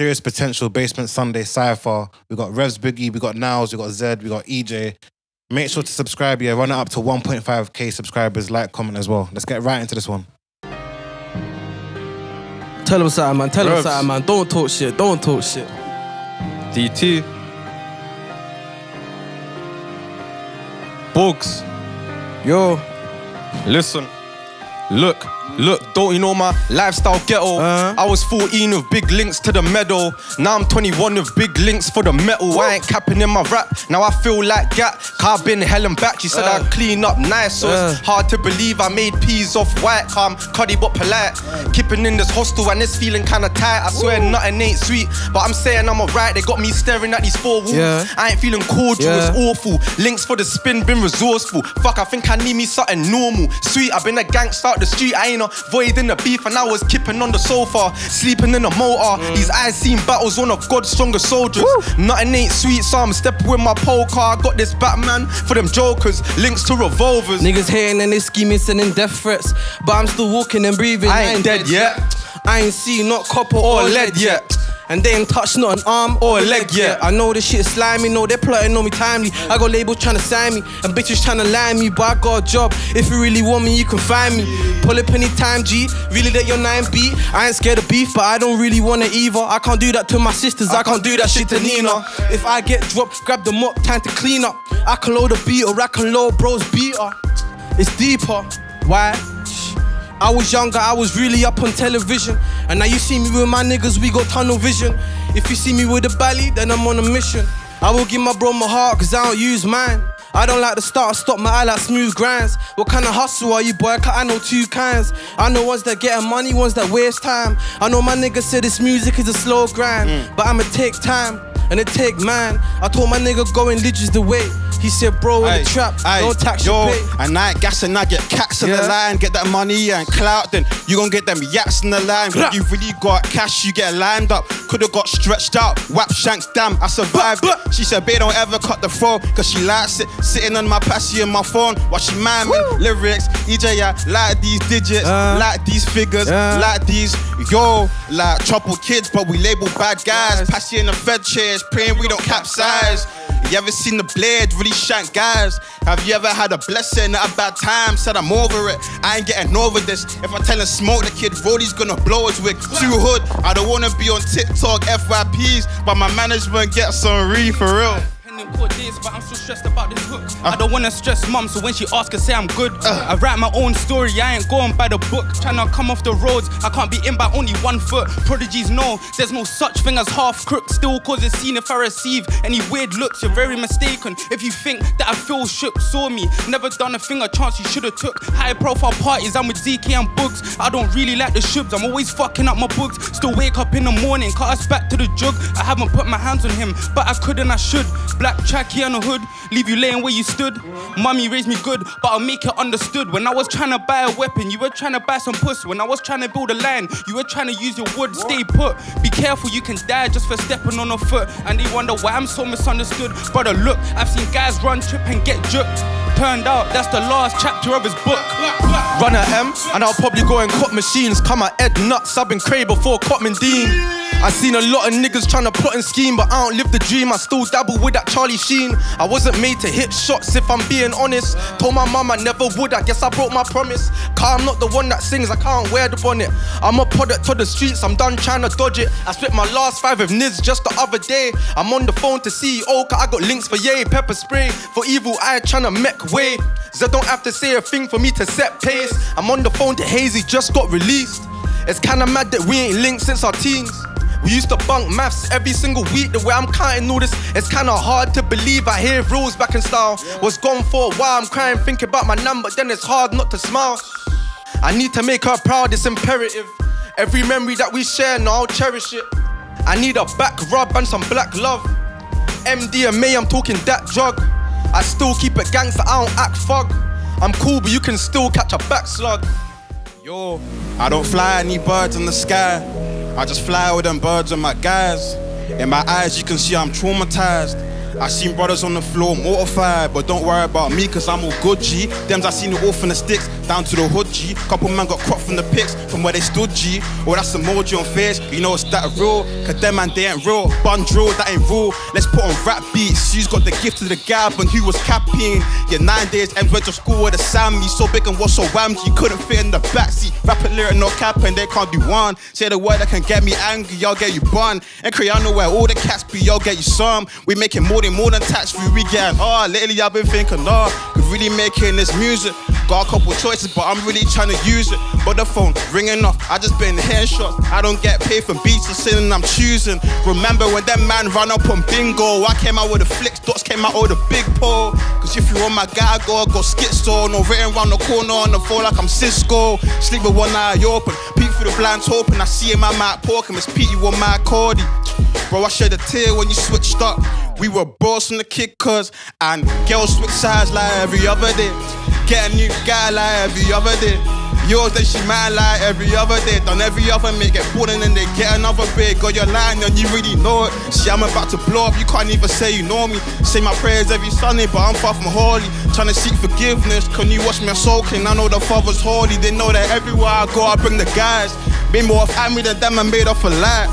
Serious Potential, Basement Sunday, Cypher. We got Revs Boogie, we got Nilez, we got Zed, we got EJ. Make sure to subscribe, yeah. Run it up to 1.5k subscribers. Like, comment as well. Let's get right into this one. Tell them something, man. Tell them Rubs. something, man. Don't talk shit. Don't talk shit. DT. Bugs. Yo. Listen. Look. Look, don't you know my lifestyle ghetto? Uh-huh. I was 14 with big links to the medal. Now I'm 21 with big links for the metal. I ain't capping in my rap. Now I feel like Gat. Car been hell and back. She said Uh. I'd clean up nice. So it's Uh. hard to believe I made peas off white. Calm, cuddy but polite. Keeping in this hostel and it's feeling kinda tight. I swear nothing ain't sweet. But I'm saying I'm alright. They got me staring at these four walls. Yeah. I ain't feeling cordial, Yeah. it's awful. Links for the spin, been resourceful. Fuck, I think I need me something normal. Sweet, I've been a gangster out the street. I ain't avoiding the beef, and I was kipping on the sofa, sleeping in the motor. Mm. These eyes seen battles, one of God's strongest soldiers. Nothing ain't sweet, so I'm stepping with my pole car. I got this Batman for them jokers, links to revolvers. Niggas hating and they scheming, sending death threats. But I'm still walking and breathing. I ain't dead yet. I ain't seen not copper Or or, lead yet. And they ain't touched not an arm Or a leg yet. I know this shit is slimy, no, they're plotting on me timely. I got labels trying to sign me, and bitches trying to lie me, but I got a job. If you really want me, you can find me. Pull up anytime, G. Really let your nine beat. I ain't scared of beef, but I don't really want it either. I can't do that to my sisters, I can't do that shit to Nina. If I get dropped, grab the mop, time to clean up. I can load a beat or I can load bros beater. It's deeper. Why? I was younger, I was really up on television. And now you see me with my niggas, we got tunnel vision. If you see me with a belly, then I'm on a mission. I will give my bro my heart, cause I don't use mine. I don't like to start, stop my eye like smooth grinds. What kind of hustle are you, boy? 'Cause I know two kinds. I know ones that getting money, ones that waste time. I know my nigga said this music is a slow grind, mm. but I'ma take time and it take man. I told my nigga go going is the way. He said, bro, in the trap, aye, don't tax yo, your pay. And I ain't gas and I get cats in the line, get that money and clout, then you gon' get them yaks in the line. Blah. You really got cash, you get lined up. Could've got stretched out, whap shanks, damn, I survived it. blah. She said, babe, don't ever cut the phone, cause she likes it. Sitting on my passy on my phone, while she miming lyrics. EJ, I like these digits, Uh. like these figures, Yeah. like these, yo, like trouble kids, but we label bad guys. Guys. Passy in the Fed chairs, praying we don't capsize. You ever seen the blade really shank guys? Have you ever had a blessing at a bad time? Said I'm over it. I ain't getting over this. If I tell him smoke the kid, Rolly's gonna blow his wig. Too hood. I don't wanna be on TikTok FYPs, but my management gets some re for real. Days, but I'm stressed about this hook. I don't wanna stress mum, so when she asks, I say I'm good. I write my own story, I ain't going by the book. Tryna come off the roads, I can't be in by only one foot. Prodigies know there's no such thing as half crook. Still cause a scene if I receive any weird looks. You're very mistaken if you think that I feel shook. Saw me, never done a thing, a chance you should've took. High profile parties, I'm with ZK and Boogs. I don't really like the shubs, I'm always fucking up my books. Still wake up in the morning, cut us back to the jug. I haven't put my hands on him, but I could and I should. Black tracky on the hood, leave you laying where you stood. Mummy raised me good, but I'll make it understood. When I was trying to buy a weapon, you were trying to buy some puss. When I was trying to build a land, you were trying to use your wood. Stay put. Be careful, you can die just for stepping on a foot. And they wonder why I'm so misunderstood. Brother, look, I've seen guys run, trip, and get jerked. Turned out that's the last chapter of his book. Run a M, and I'll probably go and cop machines. Come at Ed nuts, I've been cray before Cotman Dean. I seen a lot of niggas tryna plot and scheme, but I don't live the dream. I still dabble with that Charlie Sheen. I wasn't made to hit shots if I'm being honest. Told my mum I never would, I guess I broke my promise. Car, I'm not the one that sings, I can't wear the bonnet. I'm a product of the streets, I'm done trying to dodge it. I split my last five with Niz just the other day. I'm on the phone to CEO, cause I got links for yay, pepper spray. For evil eye tryna mech way. Z don't have to say a thing for me to set pace. I'm on the phone to Hazy, just got released. It's kinda mad that we ain't linked since our teens. We used to bunk maths every single week. The way I'm counting all this, it's kinda hard to believe. I hear rules back in style. Was gone for a while, I'm crying, thinking about my number, then it's hard not to smile. I need to make her proud, it's imperative. Every memory that we share, now I'll cherish it. I need a back rub and some black love. MDMA, I'm talking that drug. I still keep it gangster, I don't act fug. I'm cool, but you can still catch a back slug. Yo, I don't fly any birds in the sky. I just fly with them birds and my guys. In my eyes, you can see I'm traumatized. I seen brothers on the floor mortified, but don't worry about me, cause I'm all good, G. Thems I seen it all from the sticks, down to the hood, G. Couple man got cropped from the pics, from where they stood, G. Well, that's emoji on face, you know it's that real, cause them man, they ain't real. Bun drill, that ain't real. Let's put on rap beats. Who's got the gift of the gab and who was capping? Yeah, nine days, and went to school with a Sammy. So big and was so whammed, you couldn't fit in the backseat. Rap a lyric, no cap, and they can't do one. Say the word that can get me angry, y'all get you bun. And Criano, where all the cats be, y'all get you some. We making more than more than tax free, we getting hard. Lately, I've been thinking, nah, could really making this music. Got a couple choices, but I'm really trying to use it. But the phone ringing off, I just been headshots. I don't get paid for beats or sinning, I'm choosing. Remember when that man ran up on bingo? I came out with a flicks, dots came out with a big pole. Cause if you want my guy, go, go schizo. No written round the corner on the floor like I'm Cisco. Sleep with one eye open, peek through the blinds hoping I see him, I might pork him. It's you on my cordy. Bro, I shed a tear when you switched up. We were bros from the kick cuz and girls switch sides like every other day. Get a new guy like every other day. Yours then she mine like every other day. Done every other mate, get bored and then they get another bit. Got your line and you really know it. See, I'm about to blow up, you can't even say you know me. Say my prayers every Sunday, but I'm far from holy. Trying to seek forgiveness, can you watch me soaking? I know the Father's holy, they know that everywhere I go, I bring the guys. Be more of family than them and made off a lie.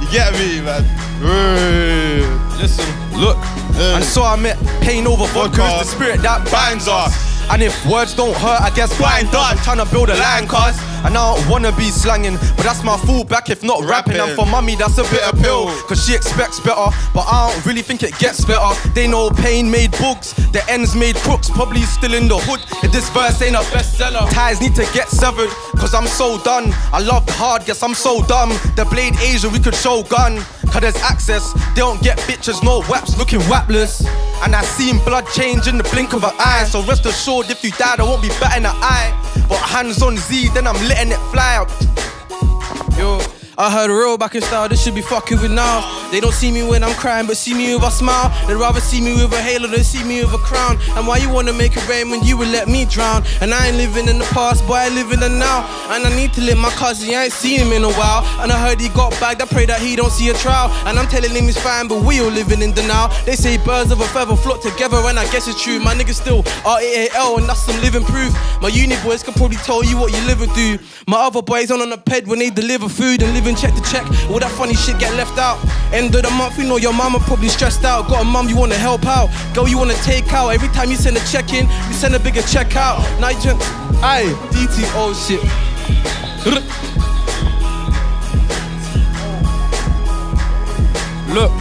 You get me, man? Hey. Listen, look. And so I met pain over vodka is the spirit that binds us. And if words don't hurt, I guess us. I'm trying to build a line, cuz. And I don't wanna be slanging, but that's my fallback if not rapping. And for mummy, that's a bitter pill. Cause she expects better, but I don't really think it gets better. They know pain made books, the ends made crooks, probably still in the hood. If this verse ain't a bestseller, ties need to get severed. Cause I'm so done. I love hard, guess I'm so dumb. The blade Asia, we could show gun. Cause there's access, they don't get bitches, no waps, looking wapless. And I seen blood change in the blink of an eye. So rest assured, if you died, I won't be batting an eye. But hands on Z, then I'm letting it fly out. Yo, I heard a real back in style, this should be fucking with now. They don't see me when I'm crying, but see me with a smile. They'd rather see me with a halo than see me with a crown. And why you wanna make it rain when you would let me drown? And I ain't living in the past, but I live in the now. And I need to let my cousin, I ain't seen him in a while. And I heard he got bagged, I pray that he don't see a trial. And I'm telling him he's fine, but we all living in now. They say birds of a feather flock together, and I guess it's true. My niggas still R-A-A-L, and that's some living proof. My uni boys can probably tell you what you live and do. My other boys on on the ped when they deliver food and living check to check. All that funny shit get left out. End of the month, you know your mama probably stressed out. Got a mum you wanna help out, girl you wanna take out. Every time you send a check in, you send a bigger check out. Now you DTO shit. Look,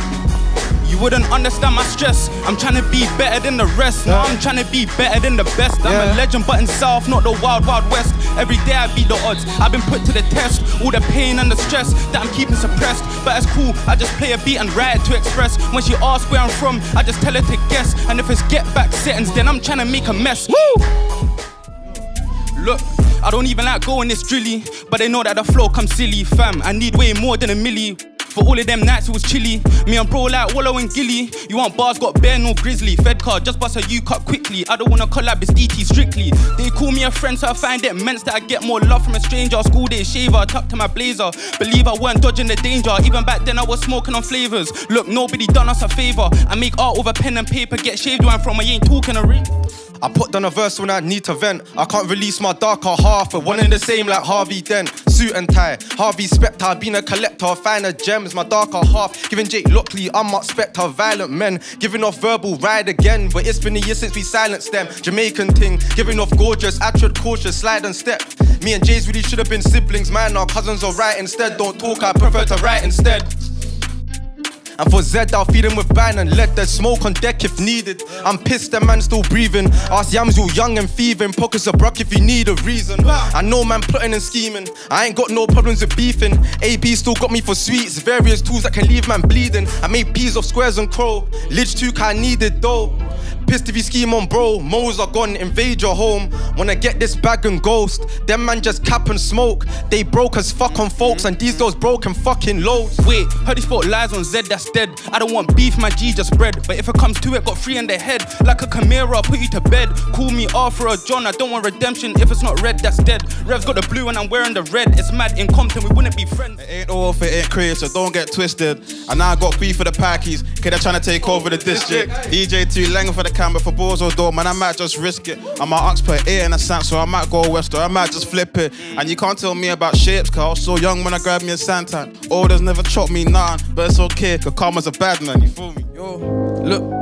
you wouldn't understand my stress. I'm trying to be better than the rest. Now I'm trying to be better than the best. I'm Yeah. a legend, but in South, not the wild, wild west. Every day I beat the odds. I've been put to the test. All the pain and the stress that I'm keeping suppressed. But it's cool, I just play a beat and it to express. When she asks where I'm from, I just tell her to guess. And if it's get back settings, then I'm trying to make a mess. Woo! Look, I don't even like going this drilly, but they know that the flow comes silly, fam. I need way more than a milli. For all of them nights it was chilly. Me and bro like Wallow and Gilly. You want bars, got bear no grizzly. Fed card, just bust a U cut quickly. I don't wanna collab, it's DT strictly. They call me a friend, so I find it immense that I get more love from a stranger. School day shaver, tucked to my blazer. Believe I weren't dodging the danger. Even back then I was smoking on flavors. Look, nobody done us a favor. I make art with a pen and paper, get shaved where I'm from. I ain't talking a ring. I put down a verse when I need to vent. I can't release my darker half, but one in the same like Harvey Dent. Suit and tie, Harvey Specter, been a collector finer gems. My darker half, giving Jake Lockley, I'm Marc Spector, violent men. Giving off verbal ride again, but it's been a year since we silenced them. Jamaican ting, giving off gorgeous, attitude cautious, slide and step. Me and Jays really should have been siblings, man. Our cousins are right instead. Don't talk, I prefer to write instead. And for Zed, I'll feed him with ban and let the smoke on deck if needed. I'm pissed, that man still breathing. Ask Yams, you young and thieving. Pockets of brock if you need a reason. I know man plotting and scheming. I ain't got no problems with beefing. AB still got me for sweets. Various tools that can leave man bleeding. I made peas of squares and crow. Lich 2 I needed though. Pissed if you scheme on bro. Moles are gone, invade your home. Wanna get this bag and ghost. Them man just cap and smoke. They broke as fuck on folks, and these girls broken fucking loads. Wait, heard he spoke lies on Z, that's dead. I don't want beef, my G just bread. But if it comes to it, got three in the head. Like a Chimera, I'll put you to bed. Call me Arthur or John, I don't want redemption. If it's not red, that's dead. Rev's got the blue and I'm wearing the red. It's mad, in Compton, we wouldn't be friends. It ain't all if it ain't crazy, so don't get twisted. And now I got beef for the packies, kid, they're trying to take over the district. DJ too lang for the camera for balls or door, man, I might just risk it. I'm an ox per eight in a sense, so I might go west or I might just flip it. And you can't tell me about shapes, cause I was so young when I grabbed me a Santan. Orders never chopped me none, but it's okay, cause karma's a bad man, you feel me? Yo, look.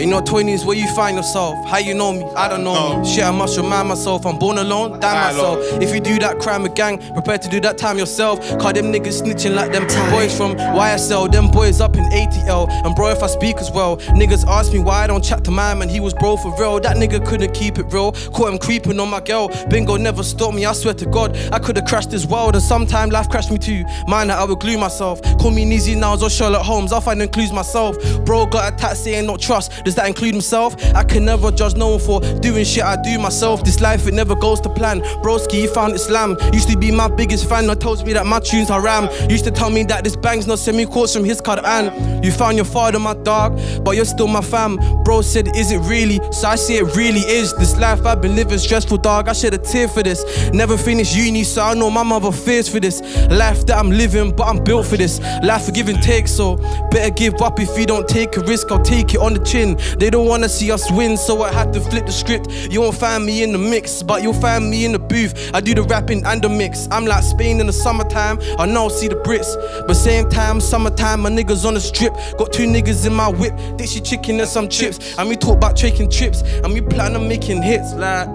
In your 20s, where you find yourself? How you know me? I don't know No. me. Shit, I must remind myself. I'm born alone, damn Aye, myself. Lord. If you do that crime with gang, prepare to do that time yourself. Cause them niggas snitching like them boys from YSL. Them boys up in ATL. And bro, if I speak as well, niggas ask me why I don't chat to my man. He was bro for real. That nigga couldn't keep it real. Caught him creeping on my girl. Bingo never stopped me. I swear to God, I could have crashed this world. And sometime life crashed me too. Mind that I would glue myself. Call me Neezy Nilez or Sherlock Holmes. I'll find and clues myself. Bro got a taxi saying not trust. Does that include himself? I can never judge no one for doing shit I do myself. This life it never goes to plan. Broski, he found Islam. Used to be my biggest fan. Now tells me that my tunes haram. Used to tell me that this bang's not semi quotes from his Quran. You found your father, my dog, but you're still my fam. Bro said, Is it really? So I say it really is. This life I've been living stressful, dog. I shed a tear for this. Never finished uni, so I know my mother fears for this. Life that I'm living, but I'm built for this. Life for give and take, so better give up if you don't take a risk. I'll take it on the chin. They don't wanna see us win, so I had to flip the script. You won't find me in the mix, but you'll find me in the booth. I do the rapping and the mix. I'm like Spain in the summertime. I know, see the Brits, but same time, summertime, my niggas on the strip. Got two niggas in my whip, dixie chicken and some chips. And we talk about taking trips, and we plan on making hits. Like,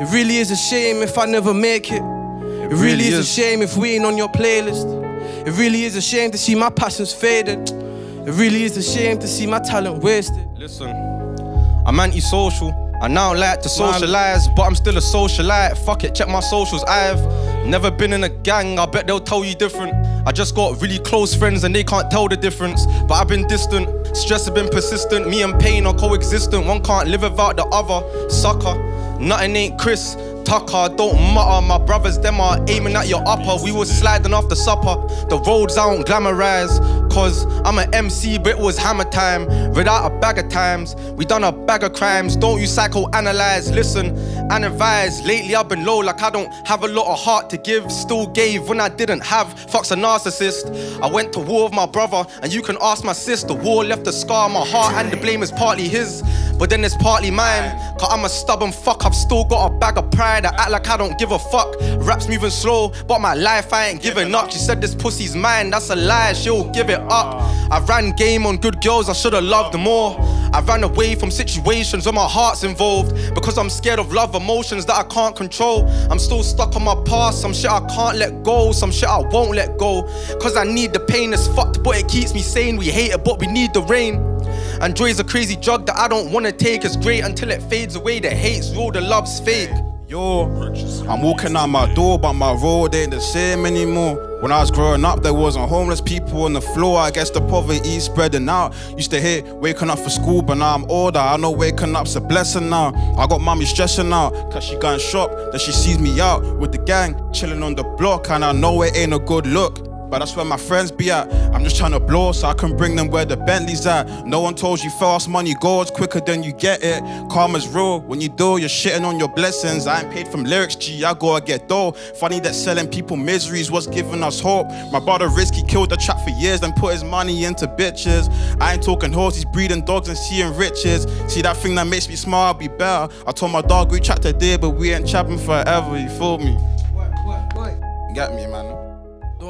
it really is a shame if I never make it. It really, really is, a shame if we ain't on your playlist. It really is a shame to see my passions faded. It really is a shame to see my talent wasted. Listen, I'm antisocial. I now like to socialize, but I'm still a socialite. Fuck it, check my socials. I've never been in a gang, I bet they'll tell you different. I just got really close friends and they can't tell the difference. But I've been distant, stress has been persistent. Me and pain are coexistent, one can't live without the other. Sucker, nothing ain't Chris. Tucker, don't mutter. My brothers, them are aiming at your upper. We was sliding after supper. The roads I don't glamorize. Cause I'm an MC, but it was hammer time. Read out a bag of times. We done a bag of crimes. Don't you psychoanalyze. Listen, and advise. Lately I've been low, like I don't have a lot of heart to give. Still gave when I didn't have. Fuck's a narcissist. I went to war with my brother, and you can ask my sister. War left a scar on my heart, and the blame is partly his. But then it's partly mine. Cause I'm a stubborn fuck. I've still got a bag of pride. I act like I don't give a fuck. Rap's moving slow, but my life I ain't giving up. She said this pussy's mine. That's a lie. She'll give it up. I ran game on good girls. I should've loved more. I ran away from situations where my heart's involved because I'm scared of love emotions that I can't control. I'm still stuck on my past. Some shit I can't let go. Some shit I won't let go. Cause I need the pain that's fucked, but it keeps me sane. We hate it, but we need the rain. And joy's a crazy drug that I don't wanna take. It's great until it fades away. The hate's real, the love's fake. Yo, I'm walking out my door, but my road ain't the same anymore. When I was growing up, there wasn't homeless people on the floor. I guess the poverty's spreading out. Used to hate waking up for school, but now I'm older. I know waking up's a blessing now. I got mommy stressing out, cause she gone shop. Then she sees me out with the gang, chilling on the block, and I know it ain't a good look. But that's where my friends be at. I'm just trying to blow so I can bring them where the Bentley's at. No one told you fast money goes quicker than you get it. Karma's real. When you do, you're shitting on your blessings. I ain't paid from lyrics, G. I gotta get dough. Funny that selling people miseries was giving us hope. My brother Risky killed the trap for years, then put his money into bitches. I ain't talking horses, breeding dogs and seeing riches. See that thing that makes me smile, I'll be better. I told my dog we chat today, but we ain't chatting forever. You feel me? You Get me, man.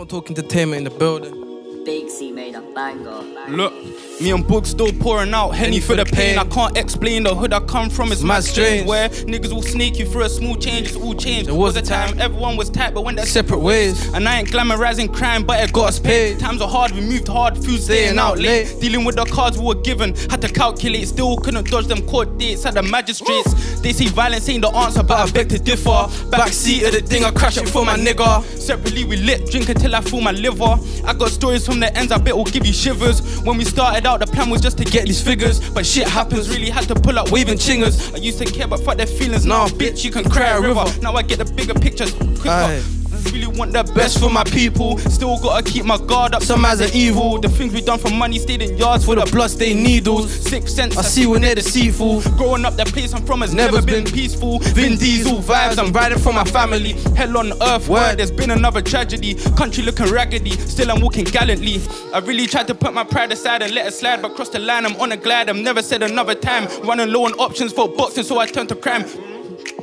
Talk entertainment in the building. Big C made a banger. Look, me and Boog still pouring out Henny for the pain. I can't explain the hood I come from. It's mad strange. Where niggas will sneak you for a small change. It's all changed. There was a time everyone was tight, but when they're Separate ways. And I ain't glamorizing crime, but it got us paid. Times are hard, we moved hard, food staying out late. Dealing with the cards we were given, had to calculate. Still couldn't dodge them court dates at the magistrates. They see violence ain't the answer, but I beg to differ. Backseat of the thing, I crash it for my nigga. Separately we lit, drink until I feel my liver. I got stories from the ends, I bet will give you shivers. When we started out, the plan was just to get these figures. But shit happens, really had to pull up waving chingers. I used to care, but fuck their feelings. Now, bitch, you can cry a river. Now I get the bigger pictures quicker. Aye. Really want the best for my people. Still gotta keep my guard up. Some as are evil. The things we done for money stayed in yards for the bloodstained needles. Six cents. I see when they're deceitful. Growing up, the place I'm from has never, been, peaceful. Vin Diesel vibes, I'm riding for my family. Hell on earth, where there's been another tragedy. Country looking raggedy, still I'm walking gallantly. I really tried to put my pride aside and let it slide, but cross the line, I'm on a glide. I've never said another time. Running low on options for boxing, so I turned to crime.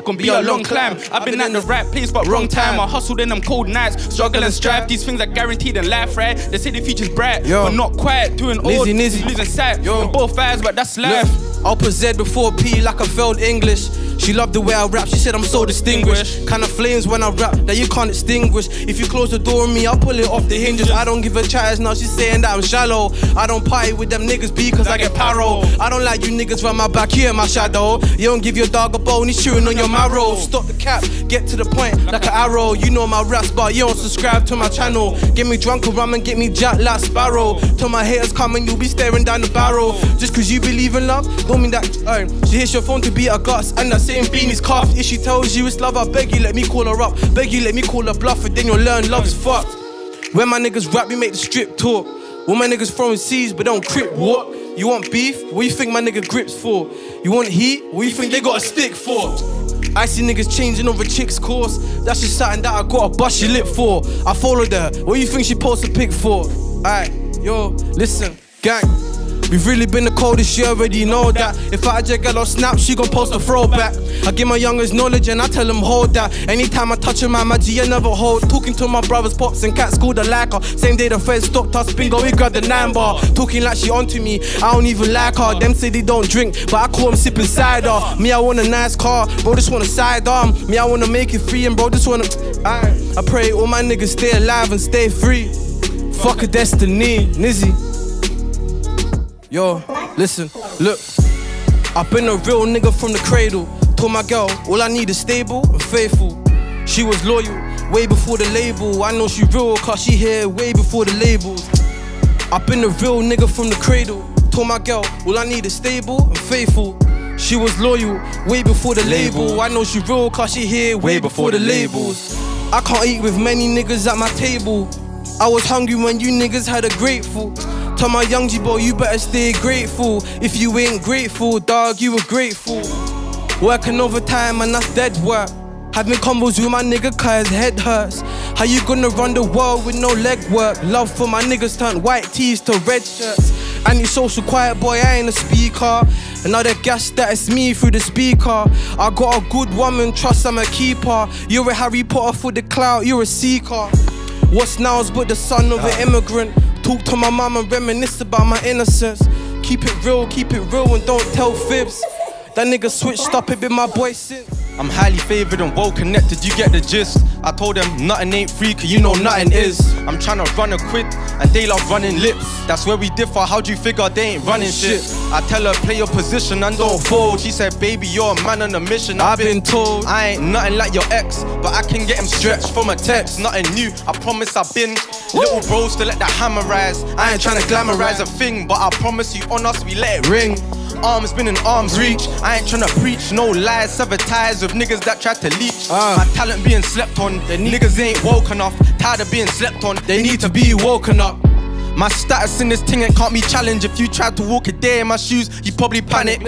Gonna be a long climb. I've been at the right place, but wrong time. I hustled in them cold nights, struggle and strive. These things are guaranteed in life, right? They say the future's bright, Yo. but not quiet. Doing all losing sight. Yo. In both eyes, but that's life. Look, I'll put Z before P like I failed English. She loved the way I rap, she said I'm so distinguished. Kind of flames when I rap that you can't extinguish. If you close the door on me, I'll pull it off the hinges. I don't give a chance now, she's saying that I'm shallow. I don't party with them niggas because I get paro. I don't like you niggas run my back here, my shadow. You don't give your dog a bone, he's chewing on your marrow. Stop the cap, get to the point like an arrow. You know my raps, but you don't subscribe to my channel. Get me drunk or rum and get me jacked like Sparrow. Till my haters come and you'll be staring down the barrel. Just cause you believe in love, don't mean that. Uh, she hits your phone to beat a guts, and that same beanie's cuffed. If she tells you it's love, I beg you let me call her up. Beg you let me call her bluff, and then you'll learn love's fucked. When my niggas rap, we make the strip talk. When my niggas throwing C's, but don't crip walk. You want beef? What you think my nigga grips for? You want heat? What you think they got a stick for? I see niggas changing over chicks' course. That's just something that I gotta bust your lip for. I followed her. What you think she posts a pic for? Alright, yo, listen, gang. We've really been the coldest, you already know that. If I just get on snap, she gon' post a throwback. I give my youngest knowledge and I tell them hold that. Anytime I touch him, my magic, I never hold. Talking to my brothers, pops and cats, school the like her. Same day the feds stopped us, bingo, we grabbed the nine bar. Talking like she onto me, I don't even like her. Them say they don't drink, but I call them sipping cider. Me, I want a nice car, bro, just want a sidearm. Me, I wanna make it free, and bro, just wanna. I, I pray all my niggas stay alive and stay free. Fuck a destiny, Nizzy. Yo, listen, look. I've been a real nigga from the cradle. Told my girl, all I need is stable and faithful. She was loyal, way before the label. I know she real, cause she here way before the labels. I've been a real nigga from the cradle. Told my girl, all I need is stable and faithful. She was loyal, way before the label. I know she real, cause she here way before the labels. I can't eat with many niggas at my table. I was hungry when you niggas had a grateful. Tell my young G boy, you better stay grateful. If you ain't grateful, dog, you were grateful. Working overtime and that's dead work. Having combos with my nigga cause his head hurts. How you gonna run the world with no leg work? Love for my niggas turned white tees to red shirts. Anti-social quiet boy, I ain't a speaker. Another gas that it's me through the speaker. I got a good woman, trust I'm a keeper. You're a Harry Potter for the clout, you're a seeker. What's now's but the son of an immigrant? Talk to my mom and reminisce about my innocence. Keep it real, keep it real, and don't tell fibs. That nigga switched up, it been my boy since. I'm highly favored and well connected, you get the gist. I told them nothing ain't free, cause you know nothing is. I'm trying to run a quit, and they love running lips. That's where we differ, how do you figure they ain't running shit? I tell her, play your position and don't fold. She said, baby, you're a man on a mission. I've been told. I ain't nothing like your ex, but I can get him stretched from a text. Nothing new, I promise I've been. Little bros to let the hammer rise. I ain't trying to glamorize a thing, but I promise you on us, we let it ring. Arms been in arm's reach. I ain't tryna preach no lies, sever ties with niggas that try to leech. Ah. My talent being slept on. The niggas ain't woke enough. Tired of being slept on. They need to be woken up. My status in this thing ain't can't be challenged. If you tried to walk a day in my shoes, you probably panic.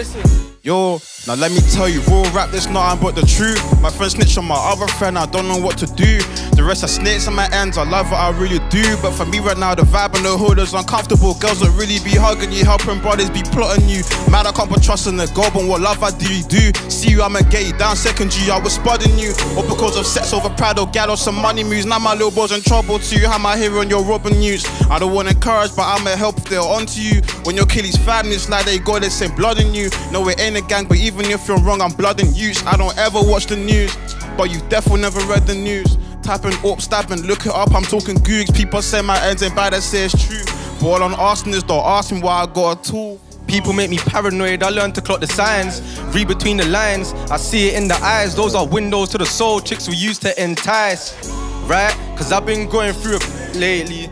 Yo, now let me tell you, real rap, this nothing but the truth. My friend snitched on my other friend, I don't know what to do. The rest are snakes on my ends, I love what I really do. But for me right now, the vibe in the hood is uncomfortable. Girls don't really be hugging you, helping brothers be plotting you. Mad, I can't put trust in the goal, but what love I do you do? See you, I'ma get you down second G, I was spudding you. Or because of sex over pride or gal or some money moves. Now my little boy's in trouble too. How my hero and your robbing news. I don't want encourage, but I'ma help if they're onto you. When your killies family, it's like they got the same blood in you. No, it ain't a gang, but even if you're wrong, I'm blood and use. I don't ever watch the news, but you definitely never read the news. Tapping up, stabbing, look it up, I'm talking googs. People say my ends ain't bad, I say it's true. But all I'm asking is don't ask me why I got a tool. People make me paranoid, I learn to clock the signs. Read between the lines, I see it in the eyes. Those are windows to the soul, chicks we used to entice. Right? Cause I've been going through it lately.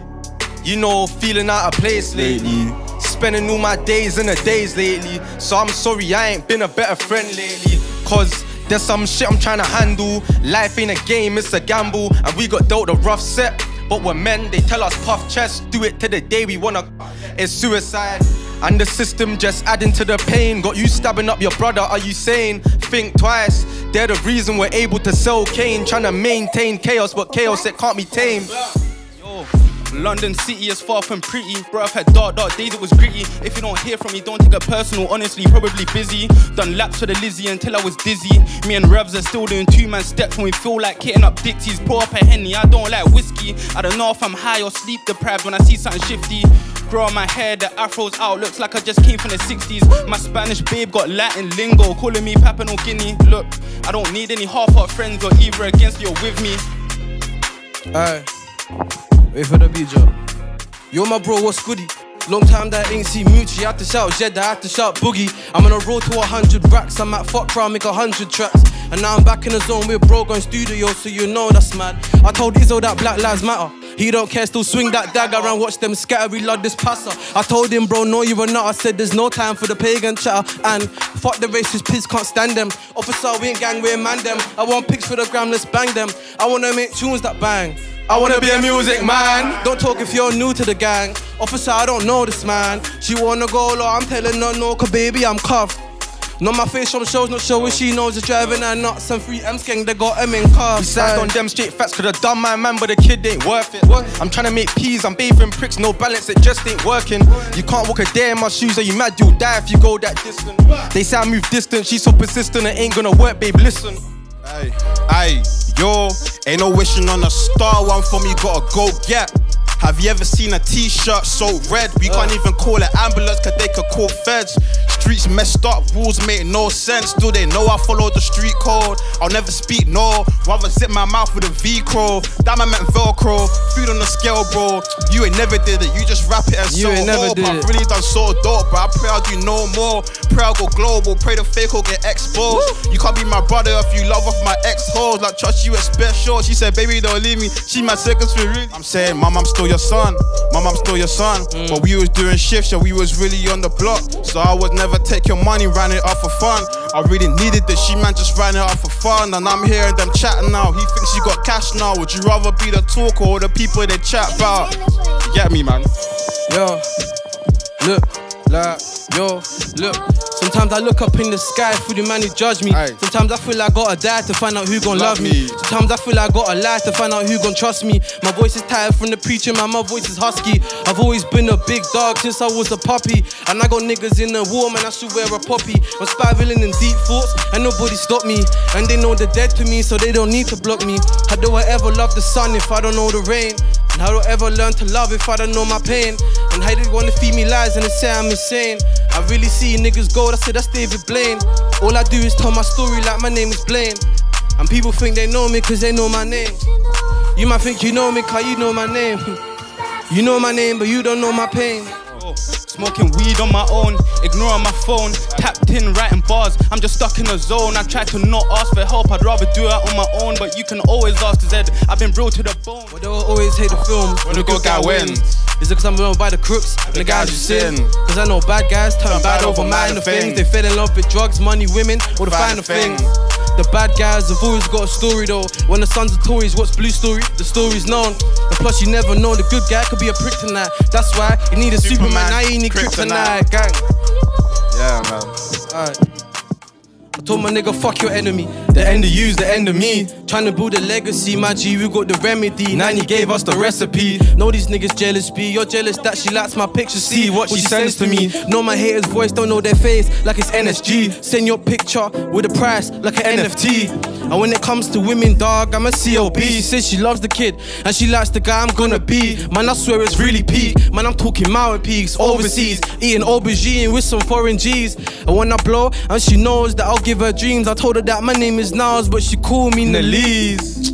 You know, feeling out of place lately. Spending all my days in the days lately. So I'm sorry, I ain't been a better friend lately. Cause there's some shit I'm trying to handle. Life ain't a game, it's a gamble. And we got dealt a rough set. But we're men, they tell us puff chest, do it to the day we wanna. It's suicide. And the system just adding to the pain. Got you stabbing up your brother, are you sane? Think twice. They're the reason we're able to sell cane. Trying to maintain chaos, but chaos it can't be tamed. London City is far from pretty. Bro, I've had dark, dark days, it was gritty. If you don't hear from me, don't take it personal. Honestly, probably busy. Done laps for the Lizzie until I was dizzy. Me and Revs are still doing two man steps when we feel like hitting up Dickies. Pour up a Henny, I don't like whiskey. I don't know if I'm high or sleep deprived when I see something shifty. Grow my hair, the afro's out, looks like I just came from the 60s. My Spanish babe got Latin lingo, calling me Papa no Guinea. Look, I don't need any half-heart friends, or either against me or with me. Alright, wait for the beat drop. Yo, my bro, what's goody? Long time that I ain't seen Mucci, I had to shout Jed, I had to shout Boogie. I'm on a road to 100 racks, I'm at fuck crowd, make 100 tracks. And now I'm back in the zone with bro going studio, so you know that's mad. I told Izzo that Black Lives Matter. He don't care, still swing that dagger around, watch them scatter, reload this passer. I told him, bro, no, you're not. I said there's no time for the pagan chatter. And fuck the racist pigs, can't stand them. Officer, we ain't gang, we ain't man them. I want pics for the gram, let's bang them. I wanna make tunes that bang. I wanna be a music man. Don't talk if you're new to the gang. Officer, I don't know this man. She wanna go low, I'm telling her no, cause baby, I'm cuffed. No, my face from shows, not sure what she knows. Is driving and not some free M gang, they got M in cars. We side on them straight facts, could have done my man, but the kid ain't worth it. What? I'm trying to make peas, I'm bathing pricks, no balance, it just ain't working. You can't walk a day in my shoes, are you mad? You'll die if you go that distance. They say I move distant, she's so persistent, it ain't gonna work, babe, listen. Aye, yo, ain't no wishing on a star, one for me, gotta go get. Have you ever seen a t-shirt so red? We can't even call it ambulance cause they could call feds. Streets messed up, rules make no sense. Do they know I follow the street code? I'll never speak no, rather zip my mouth with a V-crow. That man meant Velcro, food on the scale, bro. You ain't never did it, you just rap it as You so ain't never did I've really done so dope, but I pray I'll do no more. Pray I'll go global, pray the fake will get exposed. You can't be my brother if you love off my ex-hoes. Like trust you is special. She said, baby, don't leave me. She my second spirit. I'm saying, mom, I'm still your son. My Mom, still your son. Mm. But we was doing shifts, so we was really on the block. So I would never take your money, ran it up for fun. I really needed this, she man just ran it up for fun. And I'm hearing them chatting now. He thinks you got cash now. Would you rather be the talker or the people they chat about? You get me, man? Yo, look, like, yo, look. Sometimes I look up in the sky for the man who judge me. Aye. Sometimes I feel like I gotta die to find out who gon' love, Love me. me. Sometimes I feel like I gotta lie to find out who gon' trust me. My voice is tired from the preaching, man. My voice is husky. I've always been a big dog since I was a puppy. And I got niggas in the war, man. I should wear a poppy. I'm spiraling in deep thoughts, and nobody stop me. And they know they're dead to me, so they don't need to block me. How do I ever love the sun if I don't know the rain? And how do I ever learn to love if I don't know my pain? And how they wanna feed me lies and they say I'm insane? I really see niggas go, I said that's David Blaine. All I do is tell my story like my name is Blaine. And people think they know me cause they know my name. You might think you know me cause you know my name. You know my name, but you don't know my pain. Oh, Smoking weed on my own, ignoring my phone, tapped in, writing bars. I'm just stuck in a zone. I try to not ask for help, I'd rather do it on my own. But you can always ask Zed, I've been real to the bone. But they will always hate the film when the good guy wins. Is it cause I'm run by the crooks and the guys who sin? Cause I know bad guys turn bad over minor things. They fell in love with drugs, money, women, or the finer Finer things. The bad guys have always got a story though. When the sons of Tories, what's blue story? The story's known. And plus, you never know the good guy could be a prick tonight. That's why you need a Superman. Superman, Now you need kryptonite, kryptonite. gang. Yeah, man. Alright. I told my nigga, fuck your enemy. The end of you's the end of me. Trying to build a legacy, my G, we got the remedy. Nanny gave us the recipe. Know these niggas jealous, B. You're jealous that she likes my picture. See what she sends to me. Know my haters' voice, don't know their face, like it's NSG. Send your picture with a price, like an NFT. And when it comes to women, dog, I'm a. She says she loves the kid, and she likes the guy I'm gonna be. Man, I swear it's really peak. Man, I'm talking mountain peaks, overseas. Eating aubergine with some foreign G's. And when I blow, and she knows that I'll give her dreams. I told her that my name is Nas, but she call me Nalise.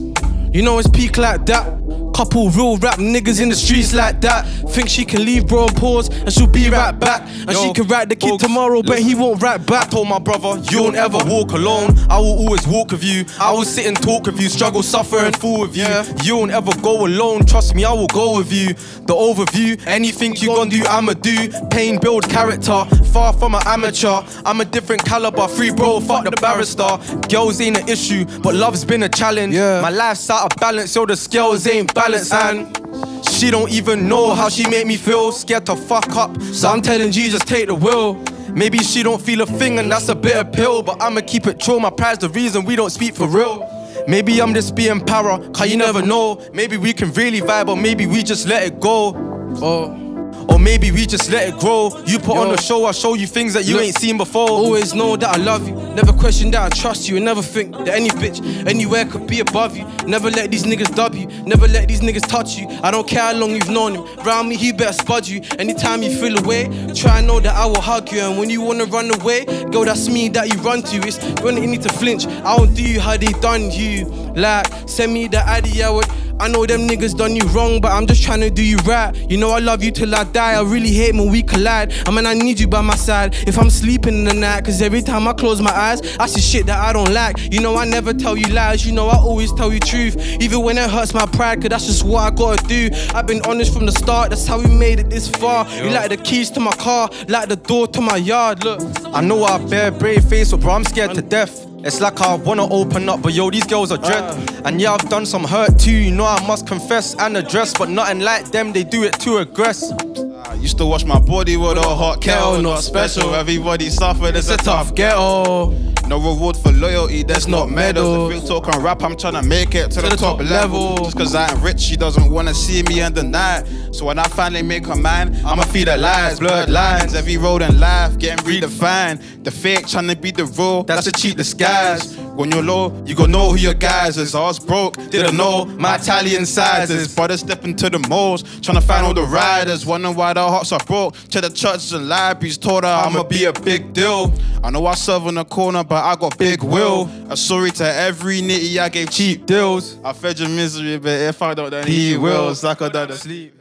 You know it's peak like that. Couple real rap niggas in the streets like that. Think she can leave bro and pause and she'll be right back. And she can write the kid tomorrow, but he won't write I back. told my brother, you don't ever walk alone. I will always walk with you. I will sit and talk with you, struggle, suffer, and fall with you. You won't ever go alone. Trust me, I will go with you. The overview, anything you gon' do, I'ma do. Pain build character, far from an amateur. I'm a different caliber, free bro, fuck the barrister. Girls ain't an issue, but love's been a challenge. Yeah. My life's out of balance, so the scales ain't balanced. And she don't even know how she made me feel. Scared to fuck up, so I'm telling Jesus, take the wheel. Maybe she don't feel a thing, and that's a bitter pill. But I'ma keep it true. My pride's the reason we don't speak for real. Maybe I'm just being para, cause you never know. Maybe we can really vibe, or maybe we just let it go. Or, or maybe we just let it grow. You put on Yo. the show, I show you things that you Look, ain't seen before. Always know that I love you. Never question that I trust you. And never think that any bitch anywhere could be above you. Never let these niggas dub you. Never let these niggas touch you. I don't care how long you've known him. Round me, he better spud you. Anytime you feel away, try and know that I will hug you. And when you wanna run away, girl, that's me that you run to. It's when you need to flinch. I won't do you how they done you. Like, send me the ID, I would. I know them niggas done you wrong, but I'm just trying to do you right. You know I love you till I die. I really hate when we collide. I mean I need you by my side if I'm sleeping in the night. Cause every time I close my eyes, I see shit that I don't like. You know I never tell you lies. You know I always tell you truth, even when it hurts my pride. Cause that's just what I gotta do. I've been honest from the start. That's how we made it this far. You like the keys to my car, like the door to my yard. Look. I know I bear brave face, but bro, I'm scared to death. It's like I wanna open up, but yo, these girls are dread. Uh. And yeah, I've done some hurt too, you know I must confess and address, but nothing like them, they do it too aggressive. I uh, used to wash my body with a hot kettle, not special. Everybody suffered, it's, a tough ghetto. No reward for loyalty, there's not medals. If you talk on rap, I'm trying to make it to, the, the top, top level. level. Just cause I ain't rich, she doesn't wanna see me in the night. So when I finally make her mine, I'ma feed her lies, blurred lines. Every road in life getting redefined. The fake trying to be the real, that's a cheap disguise. When you're low, you gon' know who your guys is. I was broke, didn't know my Italian sizes. Brothers stepping to the malls, trying to find all the riders. Wondering why their hearts are broke. To the churches and libraries, told her I'ma be a big deal. I know I serve in the corner, but I got big will. I'm sorry to every nitty I gave cheap deals. I fed your misery, but if I don't, then he will. Sucker down the sleep.